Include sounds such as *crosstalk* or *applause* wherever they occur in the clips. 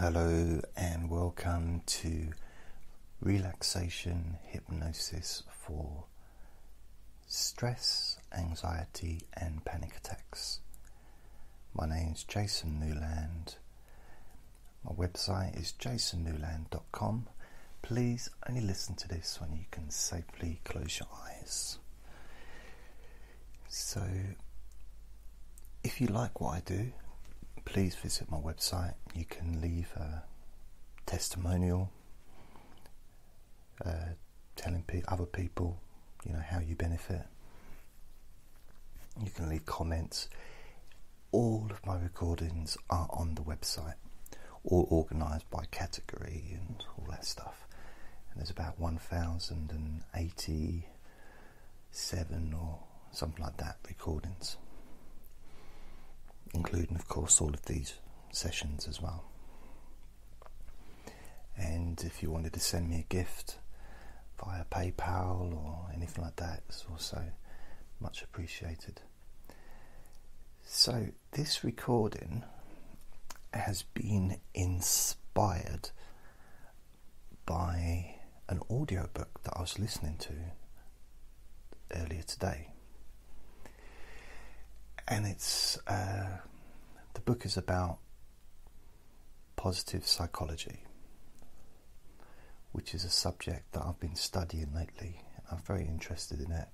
Hello and welcome to relaxation hypnosis for stress, anxiety, and panic attacks. My name is Jason Newland. My website is jasonnewland.com. Please only listen to this when you can safely close your eyes. So, if you like what I do, please visit my website. You can leave a testimonial uh, telling pe- other people, you know, how you benefit. You can leave comments. All of my recordings are on the website, all organised by category and all that stuff. And there's about 1,087 or something like that recordings including, of course, all of these sessions as well. And if you wanted to send me a gift via PayPal or anything like that, it's also much appreciated. So, this recording has been inspired by an audiobook that I was listening to earlier today and it's uh, the book is about positive psychology, which is a subject that I've been studying lately. I'm very interested in it,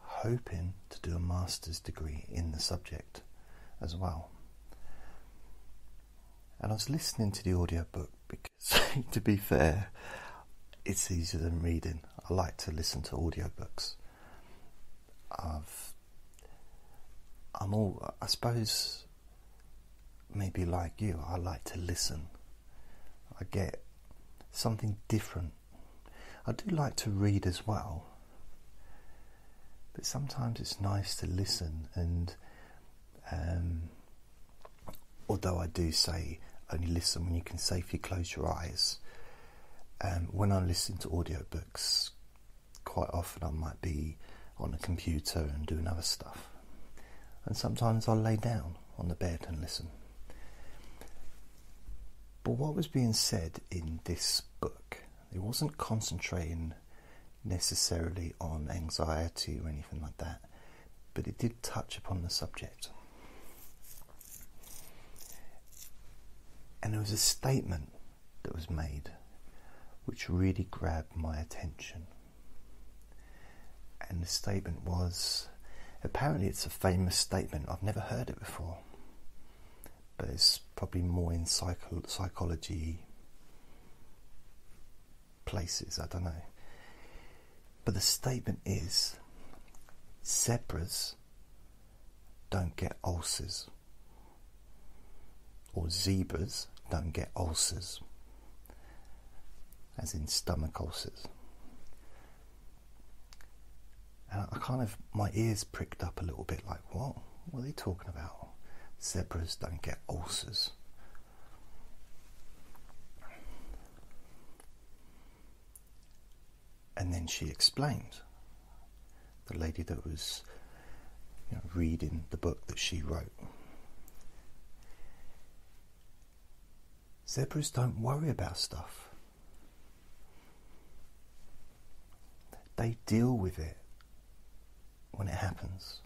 hoping to do a master's degree in the subject as well. And I was listening to the audiobook because, *laughs* to be fair, it's easier than reading. I like to listen to audiobooks. I've I'm all, I suppose, maybe like you, I like to listen. I get something different. I do like to read as well, but sometimes it's nice to listen. And um, although I do say only listen when you can safely close your eyes, um, when I listen to audiobooks, quite often I might be on a computer and doing other stuff and sometimes I'll lay down on the bed and listen. But what was being said in this book, it wasn't concentrating necessarily on anxiety or anything like that, but it did touch upon the subject. And there was a statement that was made which really grabbed my attention. And the statement was Apparently, it's a famous statement. I've never heard it before, but it's probably more in psycho- psychology places. I don't know. But the statement is zebras don't get ulcers, or zebras don't get ulcers, as in stomach ulcers. And I kind of, my ears pricked up a little bit like, what? What are they talking about? Zebras don't get ulcers. And then she explained, the lady that was you know, reading the book that she wrote. Zebras don't worry about stuff. They deal with it when it happens.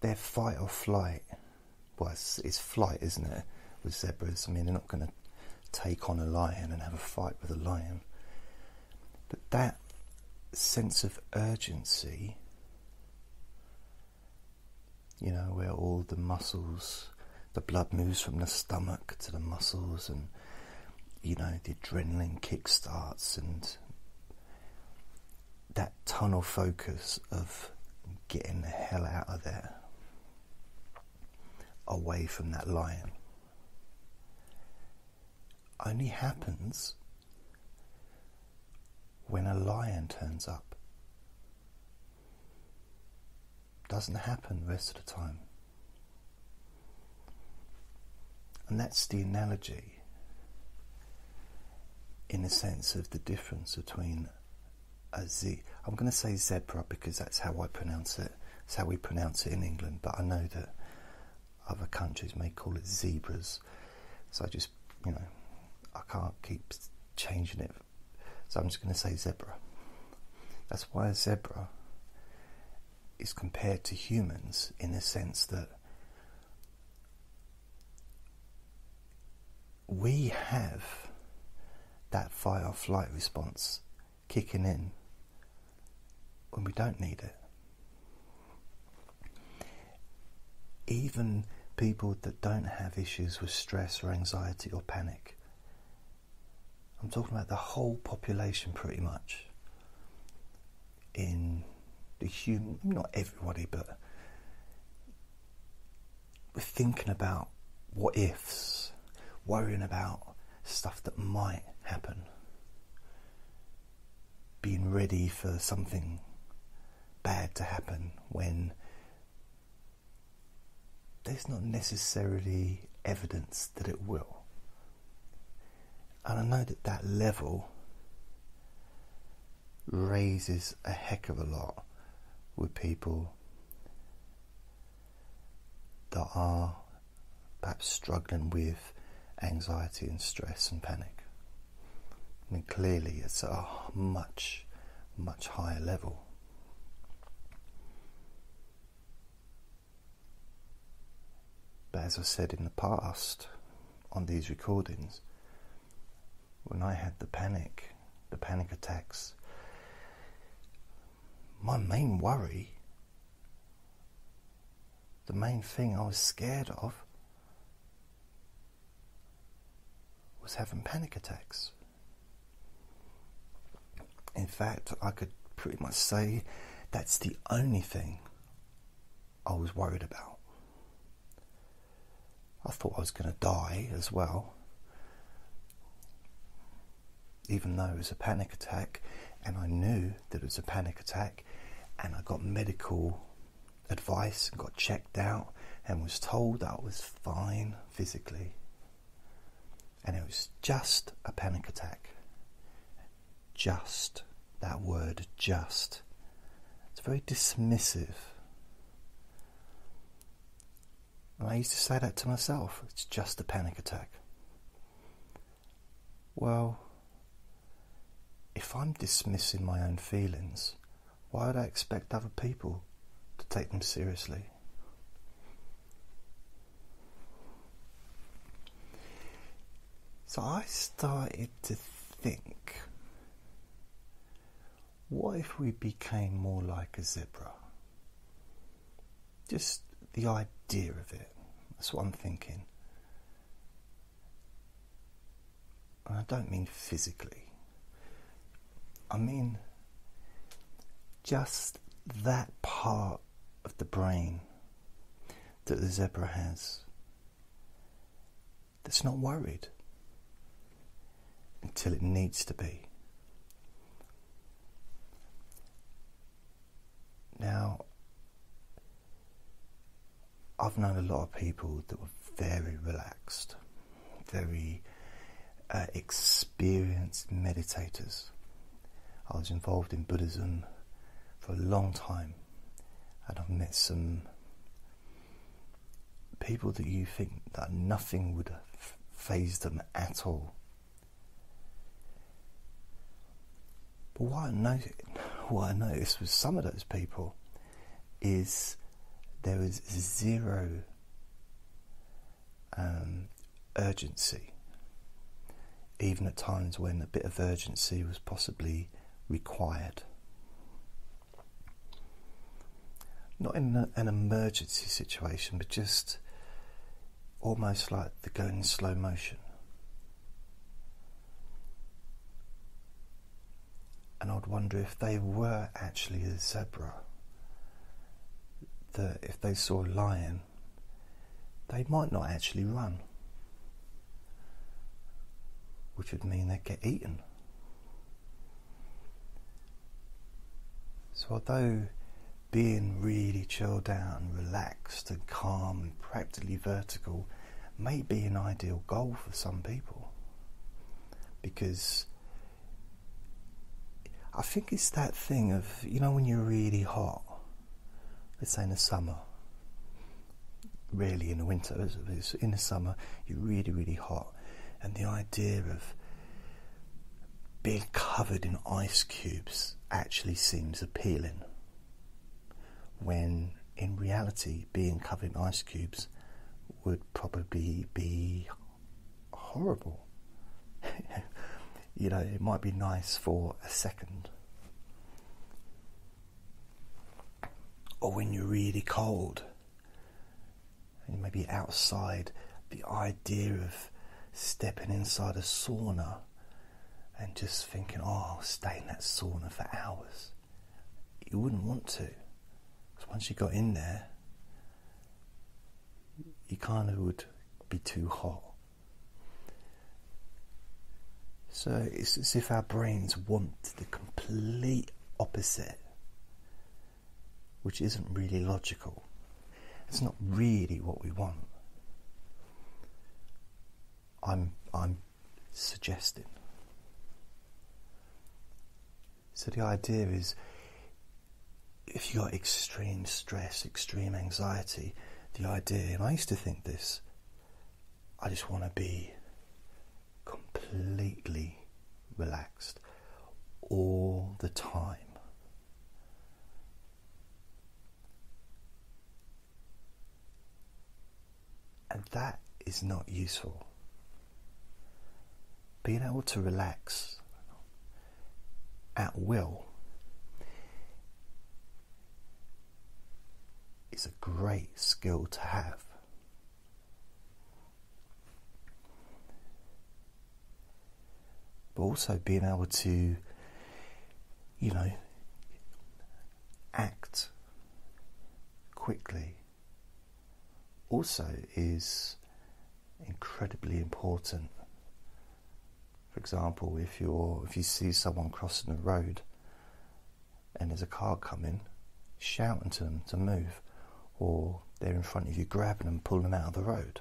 Their fight or flight, well, it's, it's flight, isn't it? With zebras, I mean, they're not going to take on a lion and have a fight with a lion. But that sense of urgency, you know, where all the muscles, the blood moves from the stomach to the muscles and you know, the adrenaline kickstarts and that tunnel focus of getting the hell out of there, away from that lion, only happens when a lion turns up. Doesn't happen the rest of the time. And that's the analogy in the sense of the difference between a z. I'm going to say zebra because that's how I pronounce it. That's how we pronounce it in England, but I know that other countries may call it zebras. So I just, you know, I can't keep changing it. So I'm just going to say zebra. That's why a zebra is compared to humans in the sense that we have that fight or flight response kicking in when we don't need it. Even people that don't have issues with stress or anxiety or panic. I'm talking about the whole population pretty much in the human, not everybody, but we're thinking about what ifs, worrying about stuff that might happen, being ready for something bad to happen when there's not necessarily evidence that it will. And I know that that level raises a heck of a lot with people that are perhaps struggling with anxiety and stress and panic. Mean, clearly it's a much, much higher level. But as I said in the past on these recordings, when I had the panic, the panic attacks, my main worry, the main thing I was scared of, was having panic attacks. In fact, I could pretty much say that's the only thing I was worried about. I thought I was going to die as well, even though it was a panic attack, and I knew that it was a panic attack, and I got medical advice and got checked out and was told that I was fine physically. And it was just a panic attack. Just. That word, just. It's very dismissive and I used to say that to myself it's just a panic attack. Well, if I'm dismissing my own feelings, why would I expect other people to take them seriously? So I started to think what if we became more like a zebra? Just the idea of it. That's what I'm thinking. And I don't mean physically. I mean just that part of the brain that the zebra has that's not worried until it needs to be. Now, I've known a lot of people that were very relaxed, very uh, experienced meditators. I was involved in Buddhism for a long time, and I've met some people that you think that nothing would faze them at all. But what I noticed, what I noticed with some of those people is there was zero um, urgency, even at times when a bit of urgency was possibly required. Not in a, an emergency situation, but just almost like the going in slow motion. And I'd wonder if they were actually a zebra that if they saw a lion, they might not actually run, which would mean they'd get eaten. So, although being really chilled out and relaxed and calm and practically vertical may be an ideal goal for some people, because I think it's that thing of, you know, when you're really hot let's say in the summer, really in the winter, in the summer, you're really, really hot, and the idea of being covered in ice cubes actually seems appealing. When in reality, being covered in ice cubes would probably be horrible. *laughs* you know, it might be nice for a second. Or when you're really cold and you may be outside, the idea of stepping inside a sauna and just thinking, oh, I'll stay in that sauna for hours. You wouldn't want to. Because once you got in there, you kind of would be too hot. So it's as if our brains want the complete opposite, which isn't really logical. It's not really what we want. I'm, I'm suggesting. So the idea is if you've got extreme stress, extreme anxiety, the idea, and I used to think this, I just want to be completely relaxed all the time. And that is not useful. Being able to relax at will is a great skill to have. But also being able to, you know, act quickly also is incredibly important for example, if you're if you see someone crossing the road and there's a car coming, shouting to them to move, or they're in front of you, grabbing them, pulling them out of the road.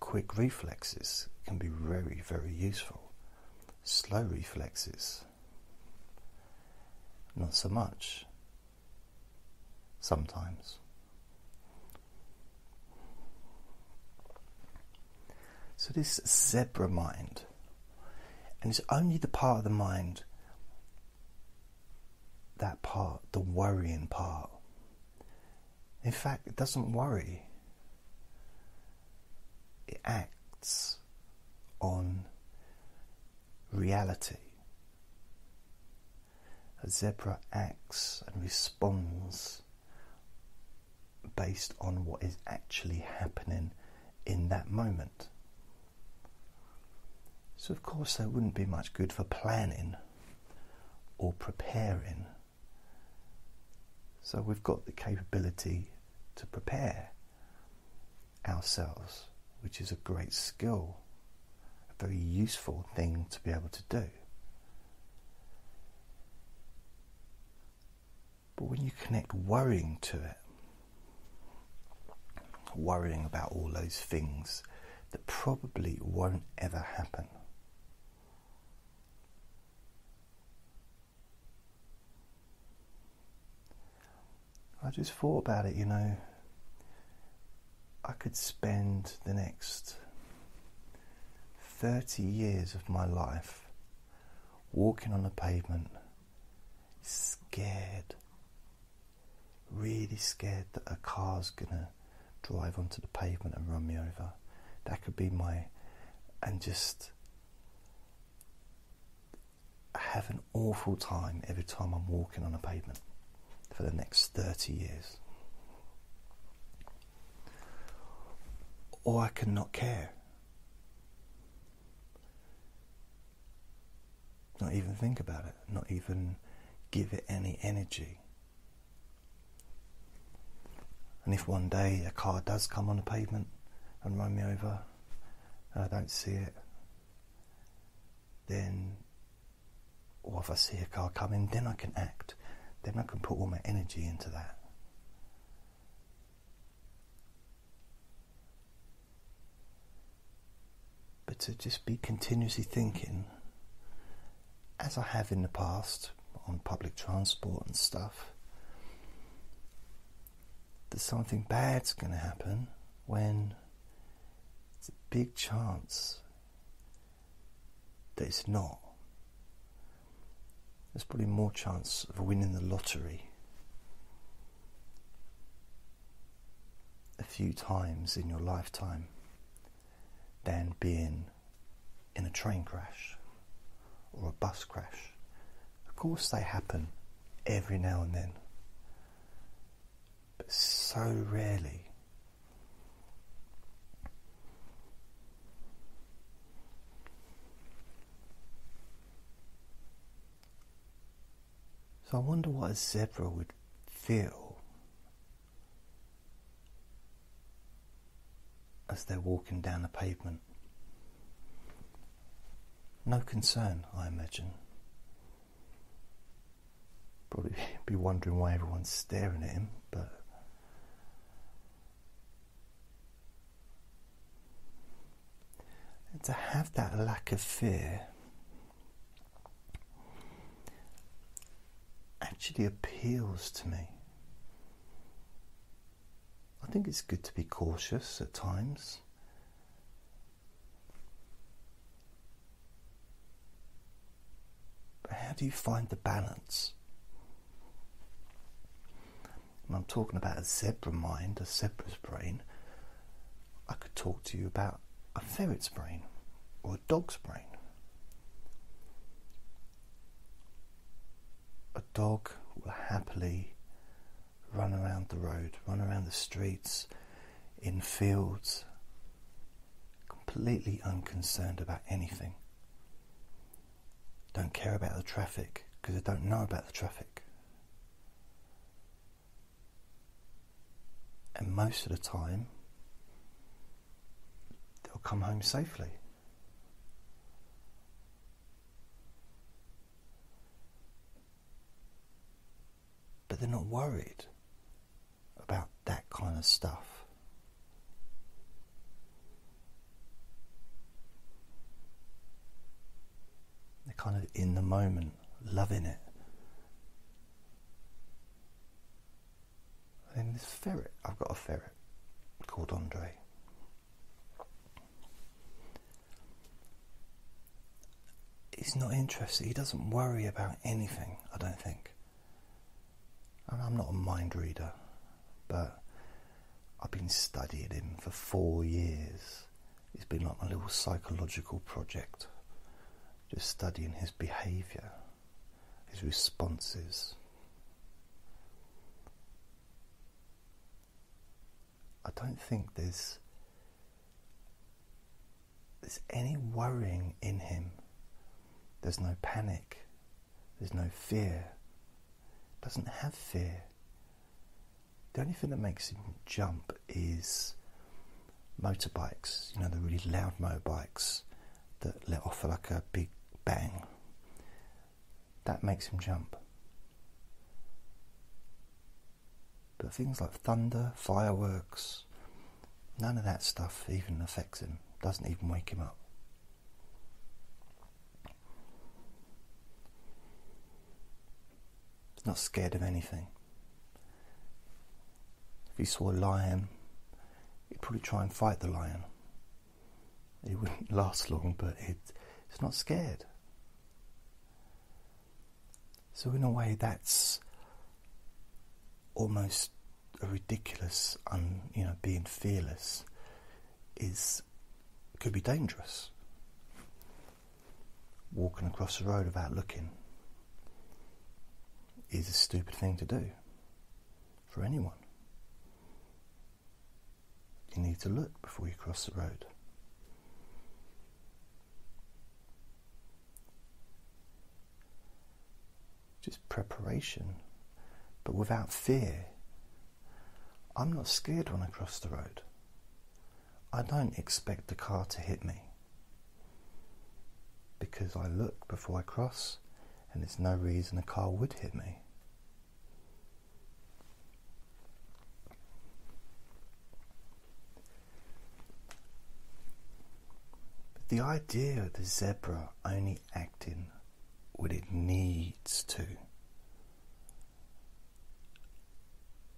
Quick reflexes can be very, very useful. Slow reflexes, not so much. Sometimes. So, this zebra mind, and it's only the part of the mind, that part, the worrying part. In fact, it doesn't worry, it acts on reality. A zebra acts and responds based on what is actually happening in that moment. So, of course, they wouldn't be much good for planning or preparing. So, we've got the capability to prepare ourselves, which is a great skill, a very useful thing to be able to do. But when you connect worrying to it, worrying about all those things that probably won't ever happen, I just thought about it, you know. I could spend the next 30 years of my life walking on the pavement, scared, really scared that a car's gonna drive onto the pavement and run me over. That could be my, and just have an awful time every time I'm walking on a pavement for the next 30 years. Or I can not care. Not even think about it, not even give it any energy. And if one day a car does come on the pavement and run me over and I don't see it, then, or if I see a car coming, then I can act then I can put all my energy into that. To just be continuously thinking, as I have in the past, on public transport and stuff, that something bad's going to happen when it's a big chance that it's not. There's probably more chance of winning the lottery a few times in your lifetime than being in a train crash or a bus crash. Of course, they happen every now and then, but so rarely. So I wonder what a zebra would feel as they're walking down the pavement. No concern, I imagine. Probably be wondering why everyone's staring at him, but. And to have that lack of fear actually appeals to me. I think it's good to be cautious at times. But how do you find the balance? And I'm talking about a zebra mind, a zebra's brain. I could talk to you about a ferret's brain or a dog's brain. A dog will happily run around the road, run around the streets, in fields, completely unconcerned about anything. Don't care about the traffic because they don't know about the traffic. And most of the time, they'll come home safely. But they're not worried that kind of stuff. They're kind of in the moment, loving it. And this ferret, I've got a ferret called Andre. He's not interested, he doesn't worry about anything, I don't think. And I'm not a mind reader, but I've been studying him for four years. It's been like my little psychological project, just studying his behaviour, his responses. I don't think there's there's any worrying in him. There's no panic. There's no fear. Doesn't have fear. The only thing that makes him jump is motorbikes, you know, the really loud motorbikes that let off like a big bang. That makes him jump. But things like thunder, fireworks, none of that stuff even affects him, doesn't even wake him up. He's not scared of anything. If he saw a lion, he'd probably try and fight the lion. It wouldn't *laughs* last long, but it, it's not scared. So, in a way, that's almost a ridiculous, un, you know, being fearless is could be dangerous. Walking across the road without looking is a stupid thing to do for anyone. You need to look before you cross the road. Just preparation, but without fear. I'm not scared when I cross the road. I don't expect the car to hit me because I look before I cross and there's no reason a car would hit me. the idea of the zebra only acting what it needs to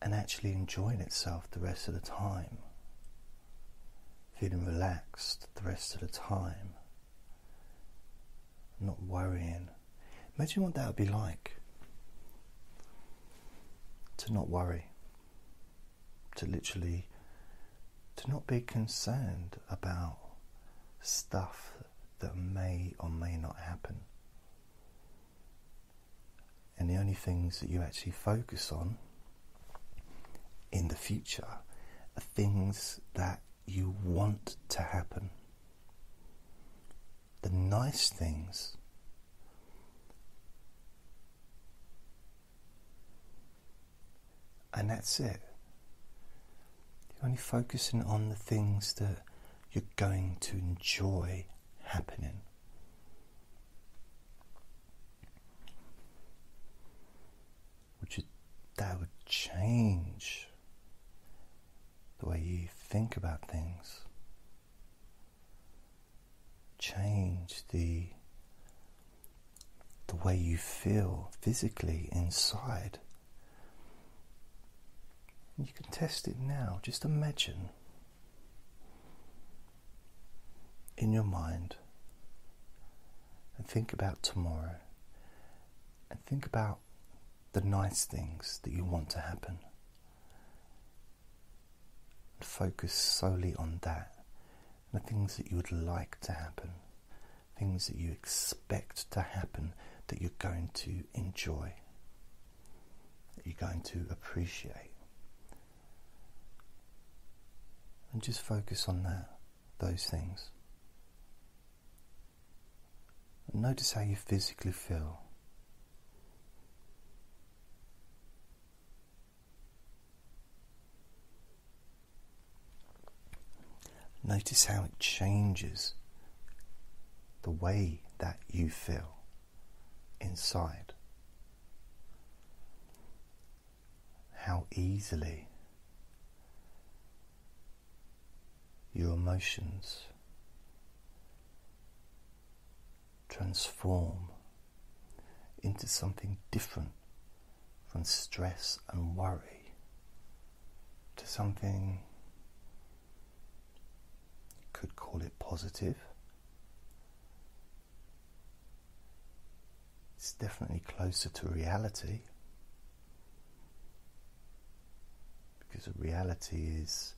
and actually enjoying itself the rest of the time, feeling relaxed the rest of the time, not worrying. Imagine what that would be like to not worry, to literally to not be concerned about stuff that may or may not happen. And the only things that you actually focus on in the future are things that you want to happen. The nice things. And that's it. You're only focusing on the things that you're going to enjoy happening. Which that would change the way you think about things, change the the way you feel physically inside. You can test it now. Just imagine in your mind and think about tomorrow and think about the nice things that you want to happen. And focus solely on that, and the things that you would like to happen, things that you expect to happen that you're going to enjoy, that you're going to appreciate. And just focus on that, those things. And notice how you physically feel. Notice how it changes the way that you feel inside. How easily your emotions transform into something different from stress and worry to something could call it positive. It's definitely closer to reality because reality is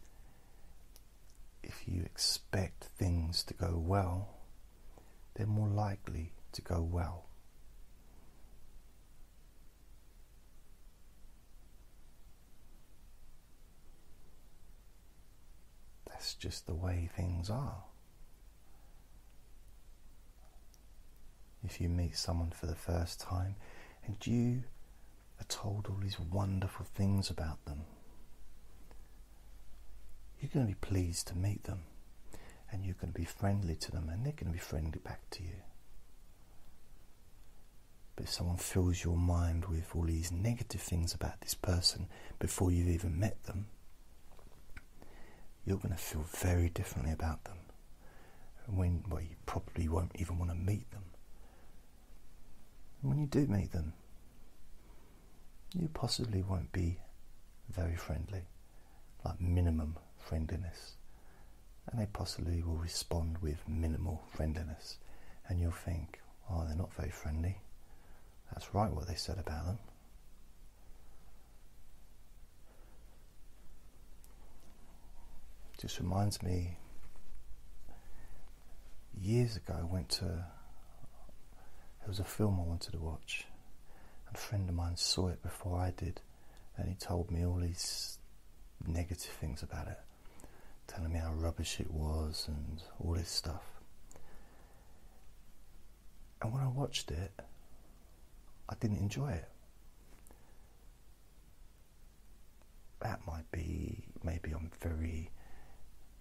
if you expect things to go well, they're more likely to go well. That's just the way things are. If you meet someone for the first time and you are told all these wonderful things about them, you're going to be pleased to meet them and you're going to be friendly to them and they're going to be friendly back to you. But if someone fills your mind with all these negative things about this person before you've even met them, you're going to feel very differently about them. And when well, you probably won't even want to meet them. And when you do meet them, you possibly won't be very friendly, like minimum friendliness. And they possibly will respond with minimal friendliness. And you'll think, oh, they're not very friendly. That's right what they said about them. just reminds me years ago I went to there was a film I wanted to watch and a friend of mine saw it before I did and he told me all these negative things about it telling me how rubbish it was and all this stuff. And when I watched it I didn't enjoy it. That might be maybe I'm very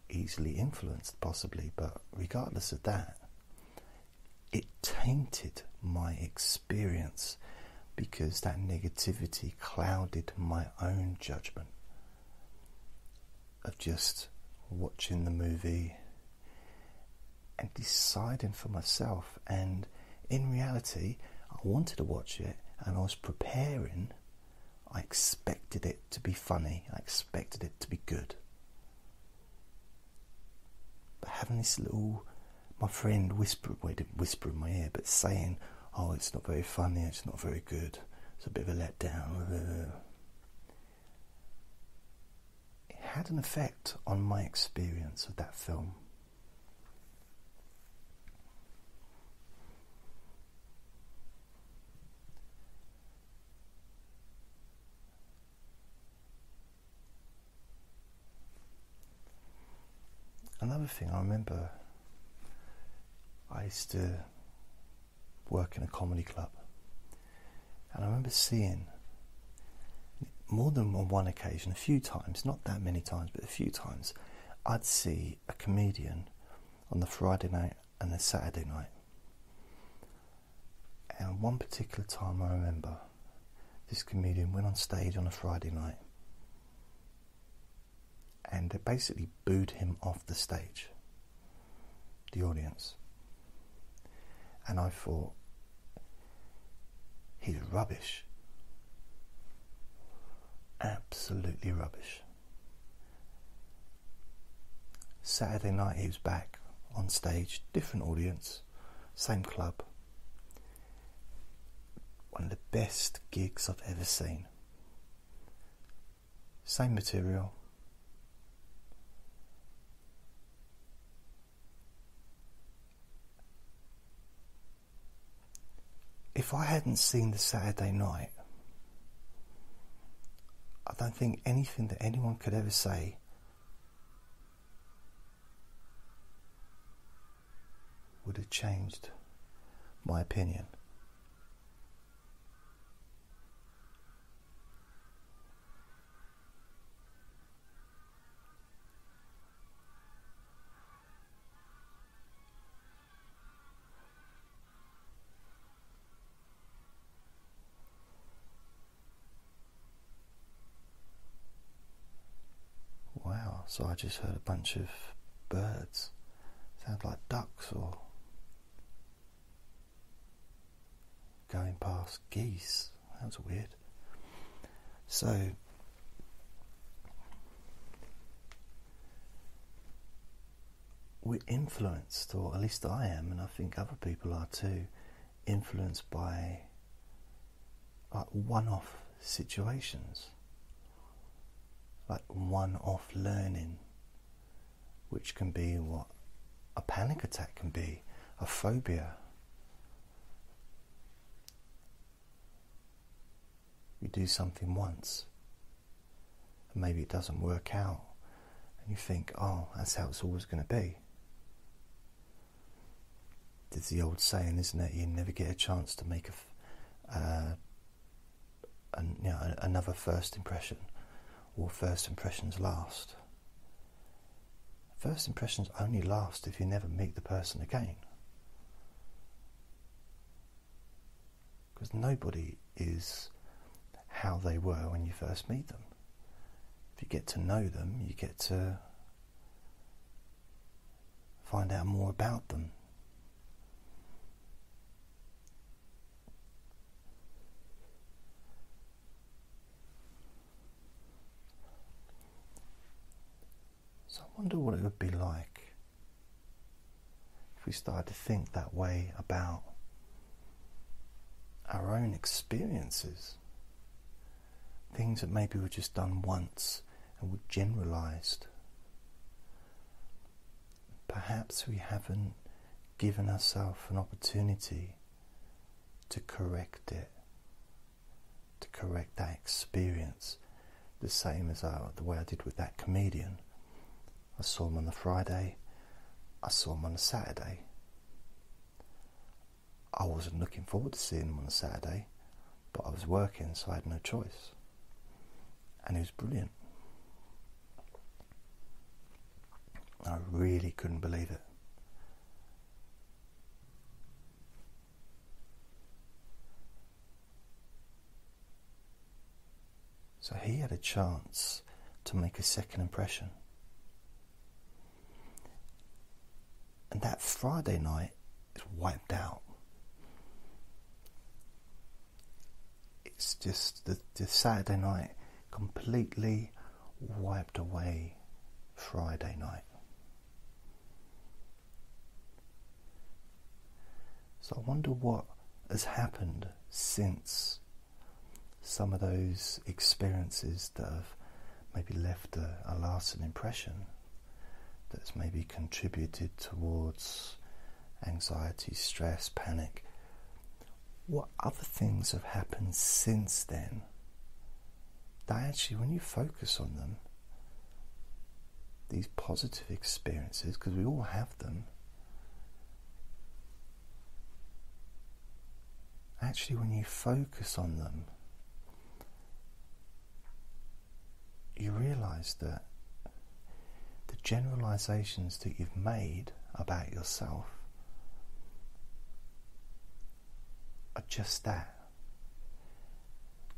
easily influenced, possibly, but regardless of that, it tainted my experience because that negativity clouded my own judgment of just watching the movie and deciding for myself. And in reality, I wanted to watch it and I was preparing, I expected it to be funny, I expected it to be good. But having this little, my friend whisper, well, didn't whisper in my ear, but saying, oh, it's not very funny, it's not very good, it's a bit of a letdown. It had an effect on my experience of that film. Another thing I remember, I used to work in a comedy club, and I remember seeing more than on one occasion, a few times, not that many times, but a few times, I'd see a comedian on the Friday night and the Saturday night. And one particular time I remember this comedian went on stage on a Friday night and they basically booed him off the stage, the audience. And I thought, he's rubbish. Absolutely rubbish. Saturday night he was back on stage, different audience, same club. One of the best gigs I've ever seen. Same material, if I hadn't seen the Saturday night, I don't think anything that anyone could ever say would have changed my opinion. So I just heard a bunch of birds. Sound like ducks or going past geese. That was weird. So we're influenced, or at least I am, and I think other people are too, influenced by like one-off situations like one off learning, which can be what a panic attack can be, a phobia. You do something once, and maybe it doesn't work out, and you think, oh, that's how it's always going to be. There's the old saying, isn't it? You never get a chance to make a, uh, you know, another first impression will first impressions last? First impressions only last if you never meet the person again. Because nobody is how they were when you first meet them. If you get to know them, you get to find out more about them. Wonder what it would be like if we started to think that way about our own experiences. Things that maybe were just done once and were generalized. Perhaps we haven't given ourselves an opportunity to correct it, to correct that experience, the same as I, the way I did with that comedian. I saw him on the Friday. I saw him on the Saturday. I wasn't looking forward to seeing him on the Saturday, but I was working, so I had no choice. And he was brilliant. I really couldn't believe it. So he had a chance to make a second impression. And that Friday night is wiped out. it's just the, the Saturday night completely wiped away Friday night. So I wonder what has happened since some of those experiences that have maybe left a, a lasting impression that's maybe contributed towards anxiety, stress, panic. What other things have happened since then that actually, when you focus on them, these positive experiences, because we all have them, actually, when you focus on them, you realize that the generalizations that you've made about yourself are just that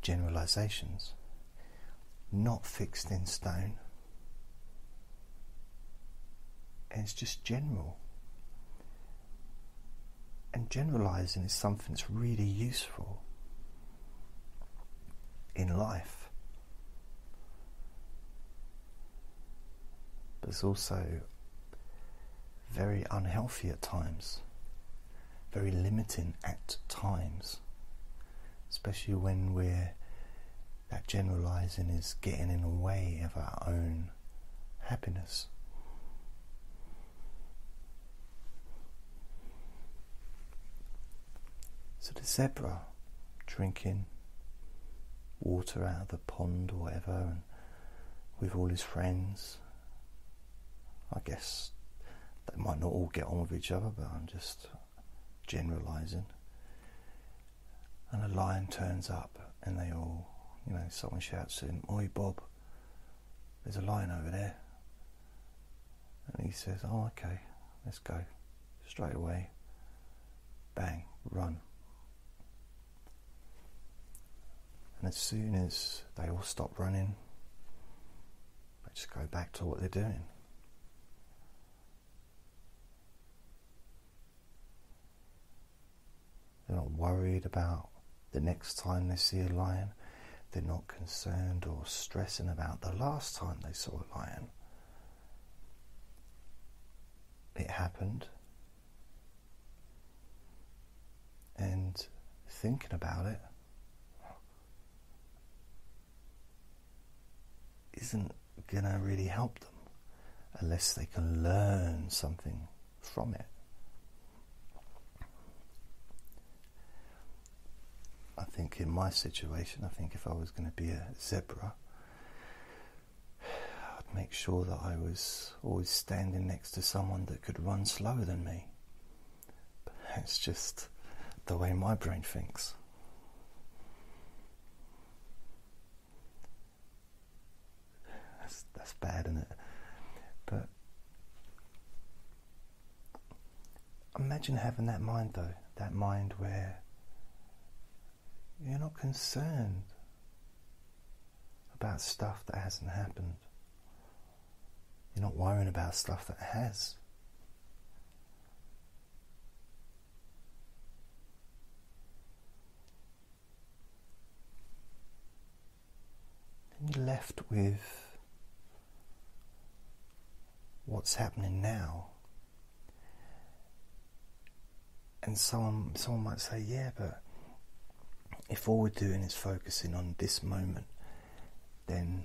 generalizations, not fixed in stone. And it's just general. And generalizing is something that's really useful in life. But it's also very unhealthy at times, very limiting at times, especially when we're that generalizing is getting in the way of our own happiness. So the zebra drinking water out of the pond or whatever, and with all his friends. I guess they might not all get on with each other, but I'm just generalizing. And a lion turns up, and they all, you know, someone shouts to him, Oi, Bob, there's a lion over there. And he says, Oh, okay, let's go. Straight away. Bang, run. And as soon as they all stop running, they just go back to what they're doing. They're not worried about the next time they see a lion. They're not concerned or stressing about the last time they saw a lion. It happened. And thinking about it isn't going to really help them unless they can learn something from it. Think in my situation, I think if I was going to be a zebra, I'd make sure that I was always standing next to someone that could run slower than me. But that's just the way my brain thinks. That's, that's bad, isn't it? But imagine having that mind, though, that mind where you're not concerned about stuff that hasn't happened. You're not worrying about stuff that has. Then you're left with what's happening now. And someone, someone might say, yeah, but if all we're doing is focusing on this moment, then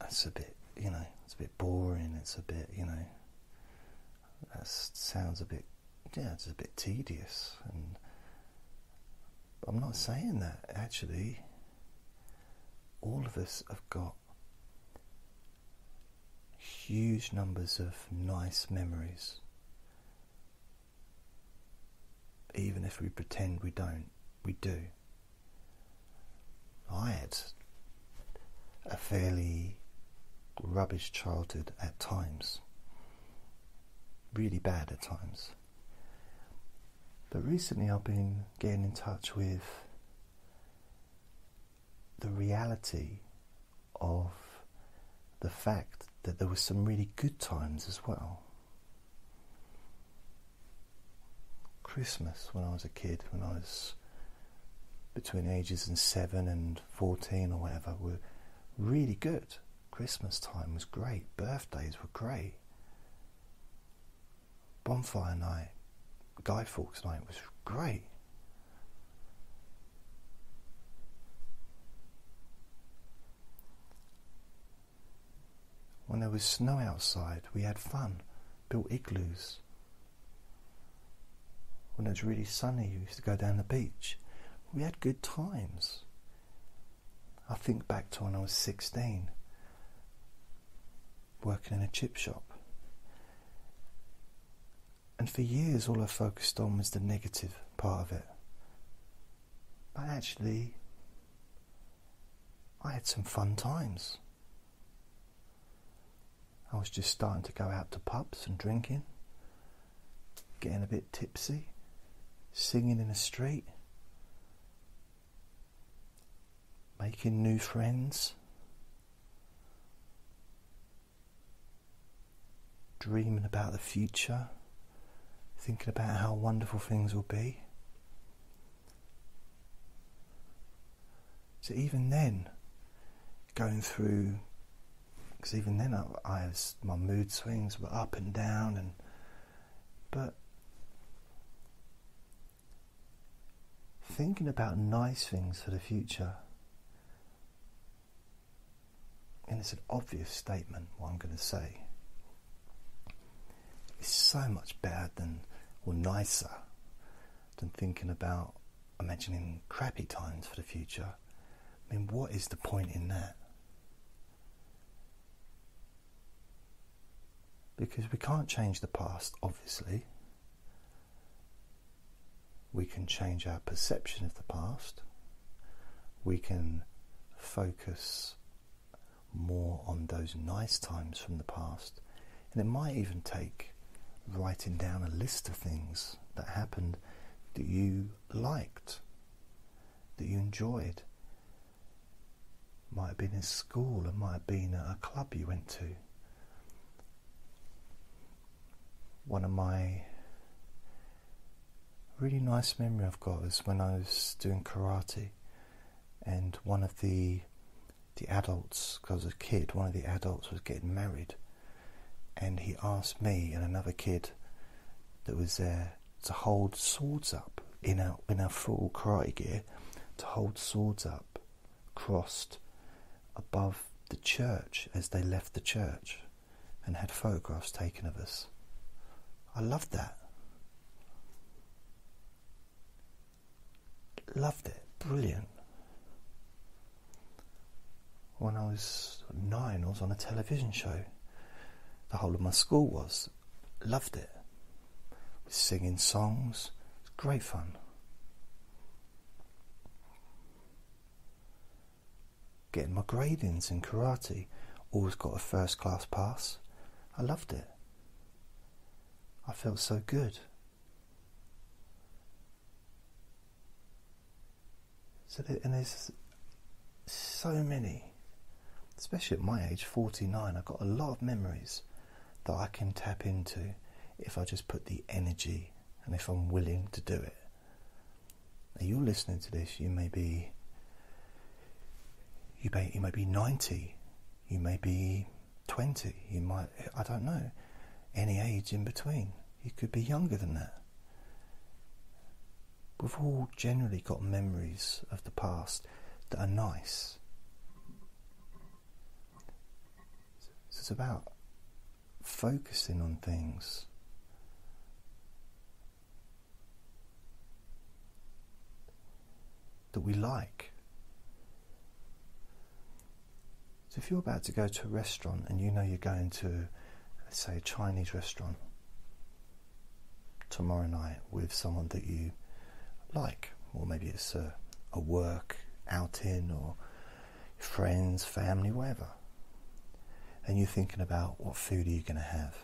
that's a bit, you know, it's a bit boring. It's a bit, you know, that sounds a bit, yeah, it's a bit tedious. And I'm not saying that actually. All of us have got huge numbers of nice memories, even if we pretend we don't we do. I had a fairly rubbish childhood at times, really bad at times. But recently I've been getting in touch with the reality of the fact that there were some really good times as well. Christmas when I was a kid, when I was between ages of seven and 14 or whatever were really good. Christmas time was great. Birthdays were great. Bonfire night, Guy Fawkes night was great. When there was snow outside, we had fun, built igloos. When it was really sunny, we used to go down the beach. We had good times. I think back to when I was 16, working in a chip shop. And for years, all I focused on was the negative part of it. But actually, I had some fun times. I was just starting to go out to pubs and drinking, getting a bit tipsy, singing in the street, making new friends, dreaming about the future, thinking about how wonderful things will be. So even then, going through because even then I, I my mood swings were up and down and but thinking about nice things for the future and it's an obvious statement what I'm going to say is so much better than or nicer than thinking about imagining crappy times for the future I mean what is the point in that because we can't change the past, obviously. We can change our perception of the past. We can focus more on those nice times from the past. And it might even take writing down a list of things that happened that you liked, that you enjoyed. Might have been in school, it might have been at a club you went to one of my really nice memory I've got is when I was doing karate, and one of the the adults, because I was a kid, one of the adults was getting married, and he asked me and another kid that was there to hold swords up in our in our full karate gear, to hold swords up, crossed above the church as they left the church, and had photographs taken of us. I loved that. Loved it. Brilliant. When I was nine, I was on a television show. The whole of my school was. Loved it. Singing songs. It's great fun. Getting my gradings in karate. Always got a first class pass. I loved it. I felt so good. So and there's so many, especially at my age, 49, I've got a lot of memories that I can tap into if I just put the energy and if I'm willing to do it. Now you're listening to this, you may be you may you may be 90, you may be 20, you might I don't know any age in between. You could be younger than that. We've all generally got memories of the past that are nice. It's about focusing on things. That we like. So, if you're about to go to a restaurant and you know you're going to let's say a Chinese restaurant tomorrow night with someone that you like, or maybe it's a, a work outing or friends, family, whatever, and you're thinking about what food are you going to have.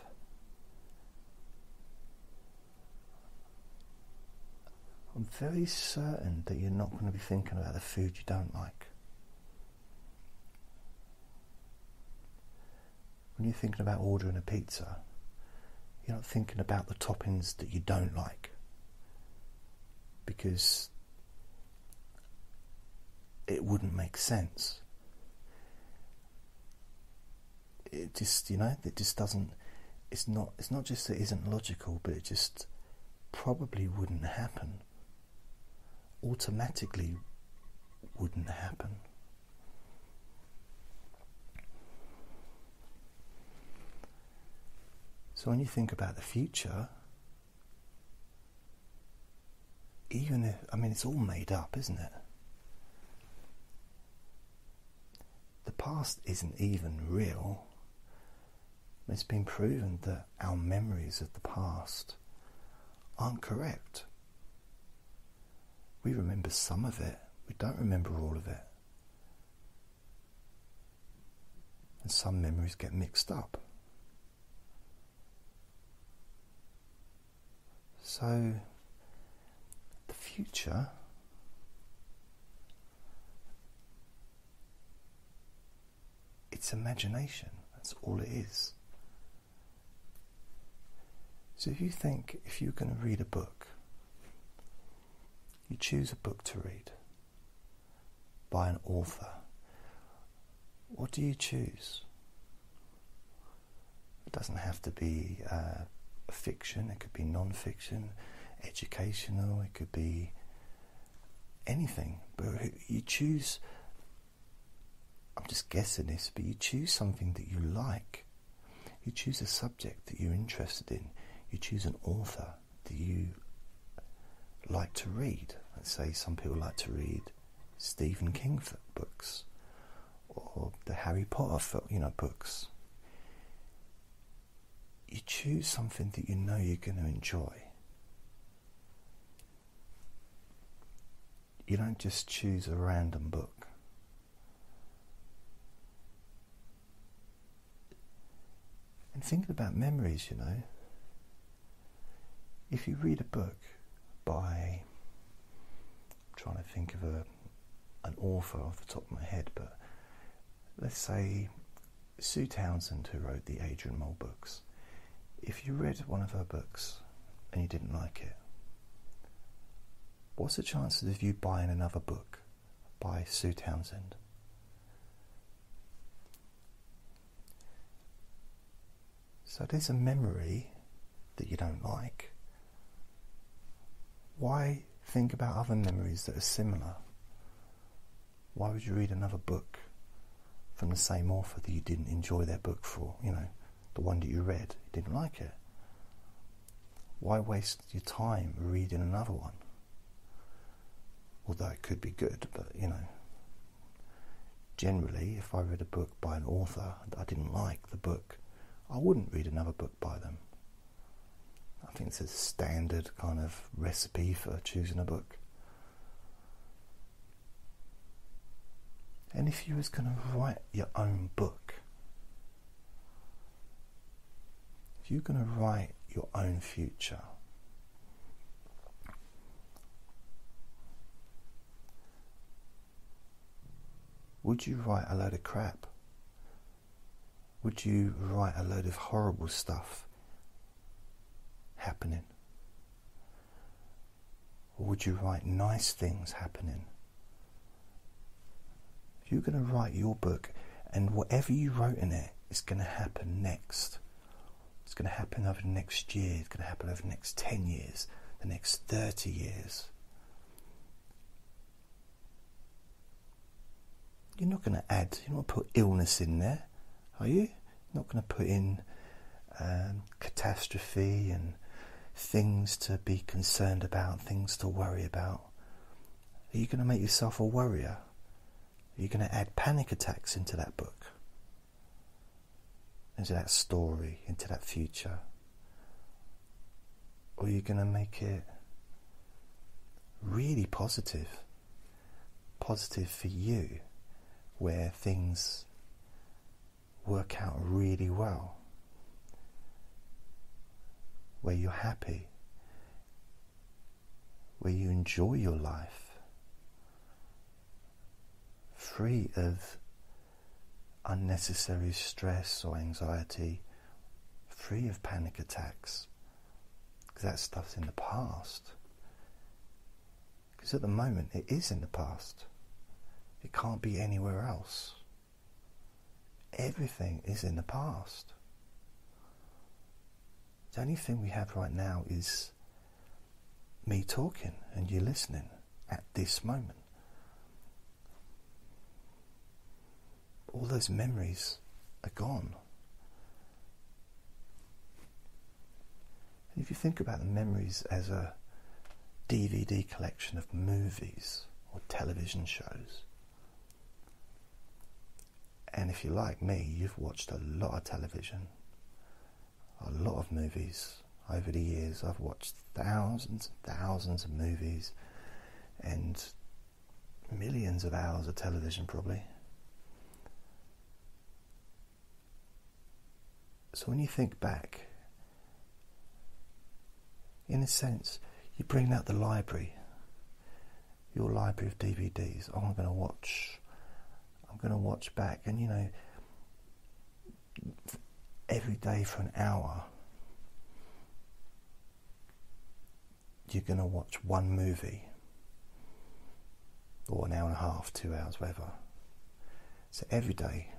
I'm very certain that you're not going to be thinking about the food you don't like. when you're thinking about ordering a pizza, you're not thinking about the toppings that you don't like. Because it wouldn't make sense. It just, you know, it just doesn't. It's not. It's not just that it isn't logical, but it just probably wouldn't happen. Automatically, wouldn't happen. So when you think about the future, even if, I mean, it's all made up, isn't it? The past isn't even real. It's been proven that our memories of the past aren't correct. We remember some of it, we don't remember all of it. And some memories get mixed up. So, the future it's imagination. That's all it is. So, if you think if you're going to read a book, you choose a book to read by an author, what do you choose? It doesn't have to be uh, fiction, it could be non fiction, educational, it could be anything. But you choose, I'm just guessing this, but you choose something that you like. You choose a subject that you're interested in. You choose an author that you like to read. Let's say some people like to read Stephen King books or the Harry Potter you know books you choose something that you know you're going to enjoy. You don't just choose a random book. And thinking about memories, you know, if you read a book by, I'm trying to think of a, an author off the top of my head, but let's say Sue Townsend, who wrote the Adrian Mole books if you read one of her books and you didn't like it, what's the chances of you buying another book by Sue Townsend? So there's a memory that you don't like. Why think about other memories that are similar? Why would you read another book from the same author that you didn't enjoy their book for? You know, the one that you read, you didn't like it. Why waste your time reading another one? Although it could be good, but you know, generally, if I read a book by an author that I didn't like the book, I wouldn't read another book by them. I think it's a standard kind of recipe for choosing a book. And if you was going to write your own book, if you're going to write your own future, would you write a load of crap? Would you write a load of horrible stuff happening? Or would you write nice things happening? You're going to write your book and whatever you wrote in it is going to happen next, it's going to happen over the next year, it's going to happen over the next 10 years, the next 30 years. You're not going to add, you're not going to put illness in there, are you? You're not going to put in um, catastrophe and things to be concerned about, things to worry about. Are you going to make yourself a worrier? Are you going to add panic attacks into that book? into that story, into that future? Or are you going to make it really positive? Positive for you, where things work out really well, where you're happy, where you enjoy your life, free of unnecessary stress or anxiety, free of panic attacks, because that stuff's in the past. Because at the moment it is in the past. It can't be anywhere else. Everything is in the past. The only thing we have right now is me talking and you listening at this moment. All those memories are gone. And if you think about the memories as a DVD collection of movies or television shows, and if you're like me, you've watched a lot of television, a lot of movies over the years. I've watched thousands and thousands of movies and millions of hours of television, probably. So when you think back, in a sense, you bring out the library, your library of DVDs. Oh, I'm going to watch I'm going to watch back, and you know, every day for an hour, you're going to watch one movie, or an hour and a half, two hours, whatever. So every day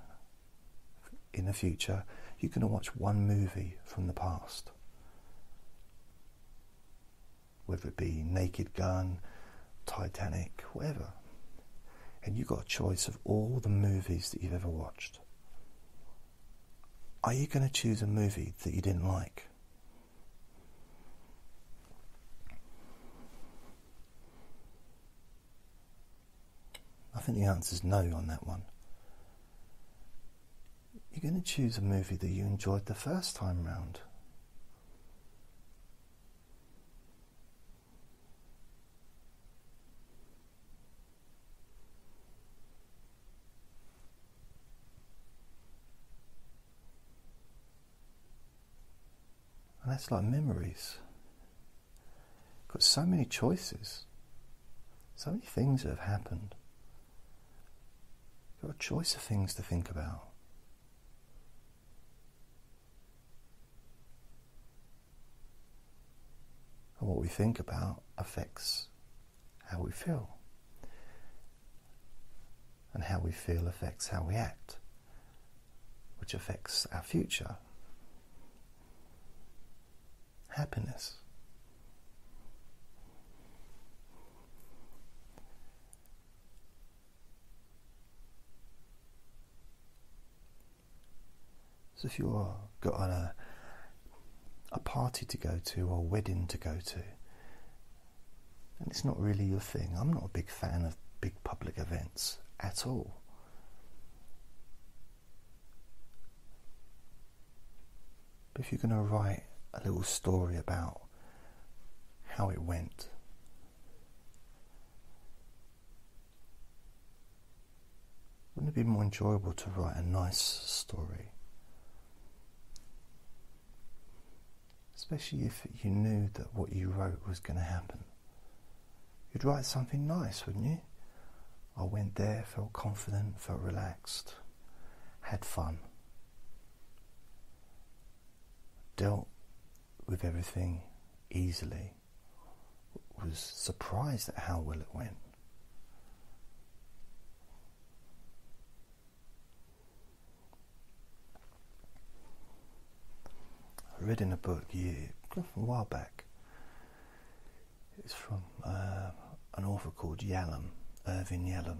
in the future, you're going to watch one movie from the past. Whether it be Naked Gun, Titanic, whatever and you've got a choice of all the movies that you've ever watched, are you going to choose a movie that you didn't like? I think the answer is no on that one. You're going to choose a movie that you enjoyed the first time round. And that's like memories. Got so many choices, so many things that have happened. Got a choice of things to think about. And what we think about affects how we feel. And how we feel affects how we act, which affects our future happiness. So if you've got a, a party to go to or a wedding to go to, and it's not really your thing. I'm not a big fan of big public events at all. But if you're going to write a little story about how it went. Wouldn't it be more enjoyable to write a nice story? Especially if you knew that what you wrote was going to happen. You'd write something nice, wouldn't you? I went there, felt confident, felt relaxed, had fun, dealt with everything easily, was surprised at how well it went. I read in a book year, a while back. It's from uh, an author called Yalom, Irving Yalom,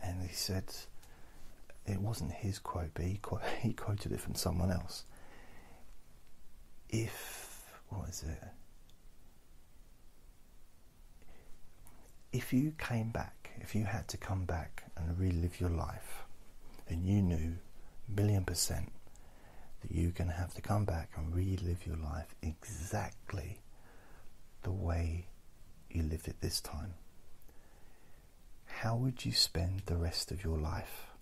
and he said it wasn't his quote, but he, *laughs* he quoted it from someone else if what is it? If you came back, if you had to come back and relive your life, and you knew million percent that you're going to have to come back and relive your life exactly the way you lived it this time, how would you spend the rest of your life?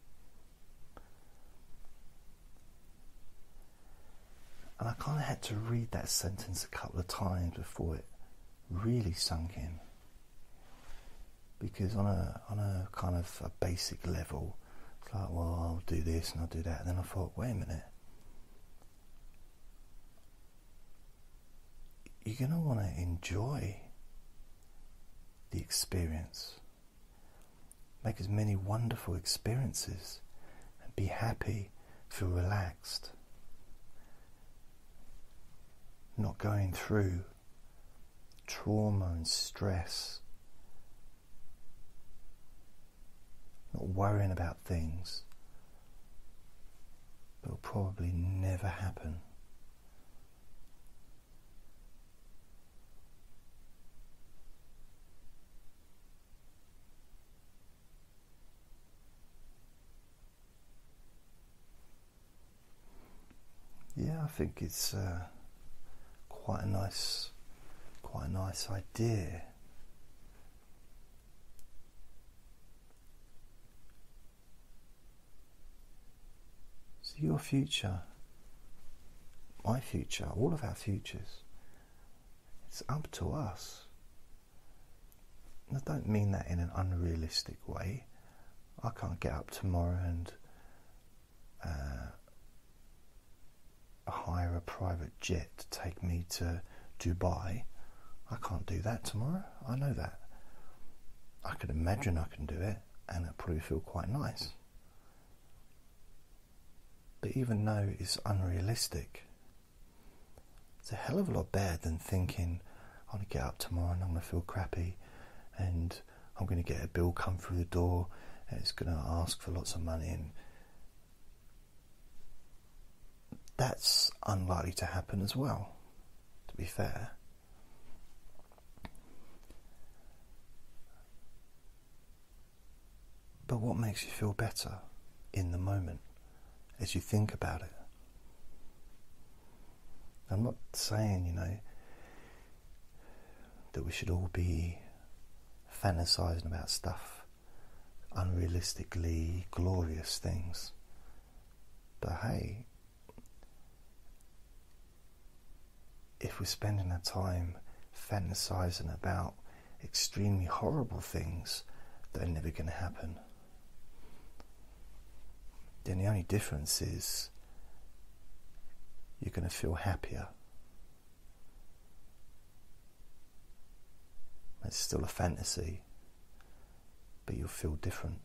And I kind of had to read that sentence a couple of times before it really sunk in. Because on a on a kind of a basic level, it's like, well, I'll do this and I'll do that. And then I thought, wait a minute. You're going to want to enjoy the experience. make as many wonderful experiences and be happy, feel relaxed. Not going through trauma and stress, not worrying about things that will probably never happen. Yeah, I think it's uh, quite a nice, quite a nice idea. So your future, my future, all of our futures, it's up to us. And I don't mean that in an unrealistic way. I can't get up tomorrow and uh, hire a private jet to take me to Dubai. I can't do that tomorrow. I know that. I could imagine I can do it, and it'll probably feel quite nice. But even though it's unrealistic, it's a hell of a lot better than thinking I'm going to get up tomorrow and I'm going to feel crappy and I'm going to get a bill come through the door and it's going to ask for lots of money and that's unlikely to happen as well, to be fair. But what makes you feel better in the moment as you think about it? I'm not saying, you know, that we should all be fantasizing about stuff, unrealistically glorious things. But hey, if we're spending our time fantasizing about extremely horrible things that are never going to happen, then the only difference is you're going to feel happier. It's still a fantasy, but you'll feel differently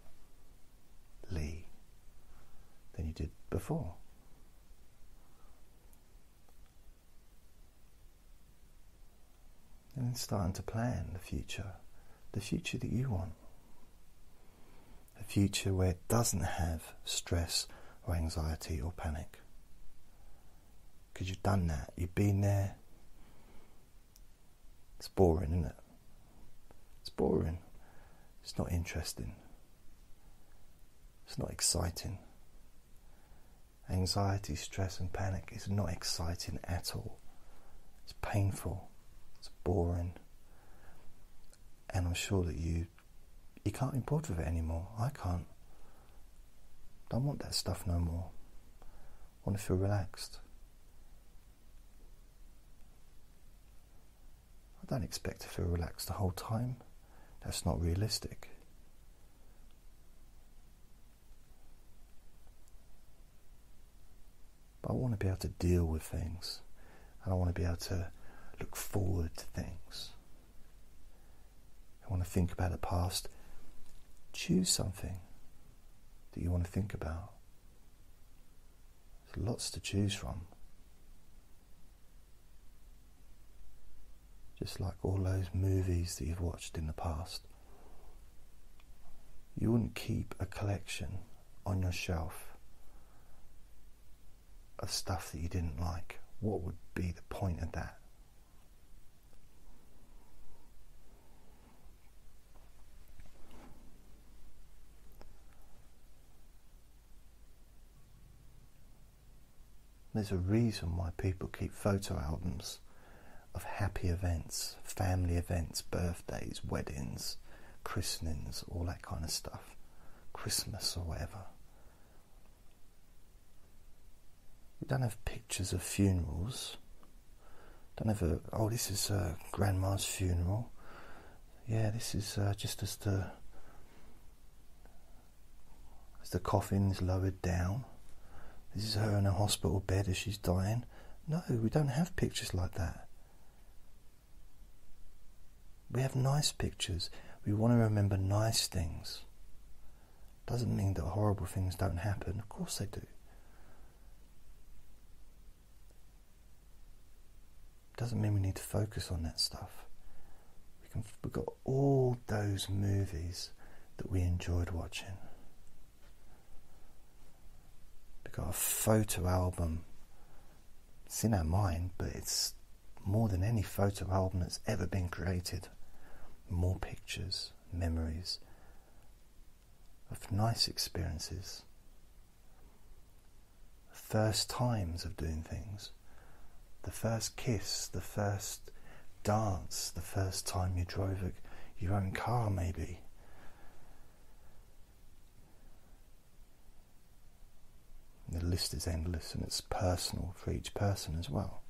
than you did before. And then starting to plan the future, the future that you want. A future where it doesn't have stress or anxiety or panic. Because you've done that, you've been there. It's boring, isn't it? It's boring. It's not interesting. It's not exciting. Anxiety, stress, and panic is not exciting at all. It's painful it's boring, and I'm sure that you you can't be bothered with it anymore. I can't. Don't want that stuff no more. I want to feel relaxed. I don't expect to feel relaxed the whole time. That's not realistic. But I want to be able to deal with things. And I want to be able to look forward to things. I want to think about the past. Choose something that you want to think about. There's lots to choose from. Just like all those movies that you've watched in the past. You wouldn't keep a collection on your shelf of stuff that you didn't like. What would be the point of that? There's a reason why people keep photo albums of happy events, family events, birthdays, weddings, christenings, all that kind of stuff, Christmas or whatever. We don't have pictures of funerals. Don't have a, oh, this is uh, grandma's funeral. Yeah, this is uh, just as the as the coffin is lowered down. This is her in a hospital bed as she's dying. No, we don't have pictures like that. We have nice pictures. We want to remember nice things. Doesn't mean that horrible things don't happen. Of course they do. Doesn't mean we need to focus on that stuff. We can, we've got all those movies that we enjoyed watching. We've got a photo album. It's in our mind, but it's more than any photo album that's ever been created. More pictures, memories of nice experiences, first times of doing things, the first kiss, the first dance, the first time you drove your own car, maybe. The list is endless and it's personal for each person as well.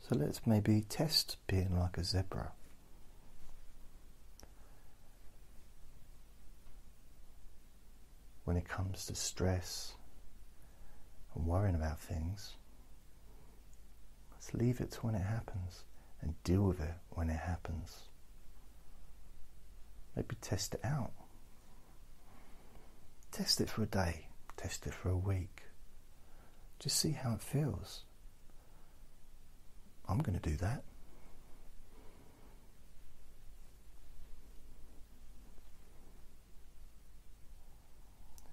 So let's maybe test being like a zebra. When it comes to stress and worrying about things, let's leave it to when it happens and deal with it when it happens. Maybe test it out. Test it for a day, test it for a week. Just see how it feels. I'm going to do that.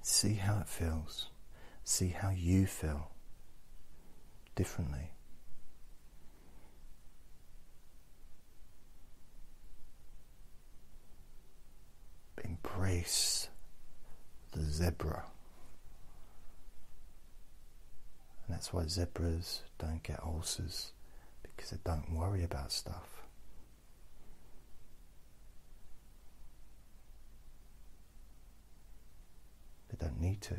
See how it feels. See how you feel differently. Embrace the zebra. And that's why zebras don't get ulcers because they don't worry about stuff. They don't need to.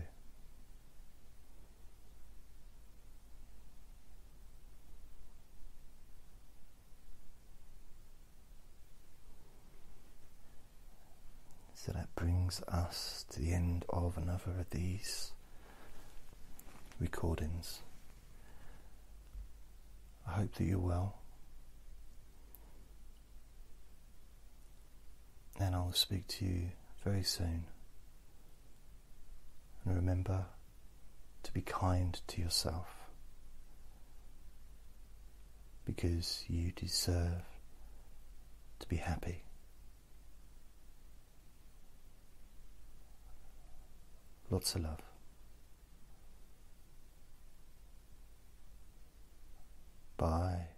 So that brings us to the end of another of these recordings. I hope that you're well. And I'll speak to you very soon. And remember to be kind to yourself because you deserve to be happy. Lots of love. Bye.